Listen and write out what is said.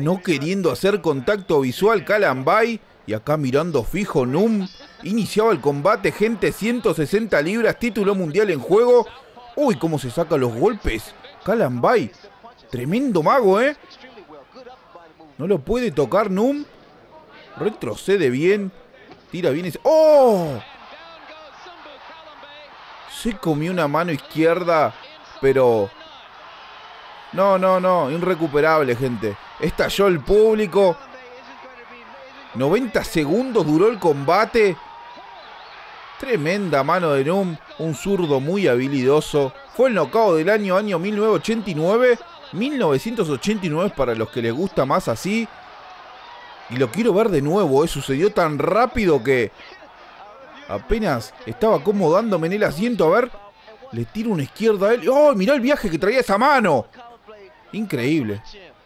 No queriendo hacer contacto visual Calambay. Y acá mirando fijo Num. Iniciaba el combate, gente, 160 libras, título mundial en juego. Uy, cómo se saca los golpes. Calambay. Tremendo mago, ¿eh? No lo puede tocar Num. Retrocede bien. Tira bien ese... ¡Oh! Se comió una mano izquierda, pero... No, no, no. Irrecuperable, gente. Estalló el público. 90 segundos duró el combate. Tremenda mano de Num. Un zurdo muy habilidoso. Fue el nocao del año, año 1989. 1989 para los que les gusta más así. Y lo quiero ver de nuevo, ¿eh? sucedió tan rápido que apenas estaba acomodándome en el asiento. A ver, le tiro una izquierda a él. ¡Oh, mirá el viaje que traía esa mano! Increíble.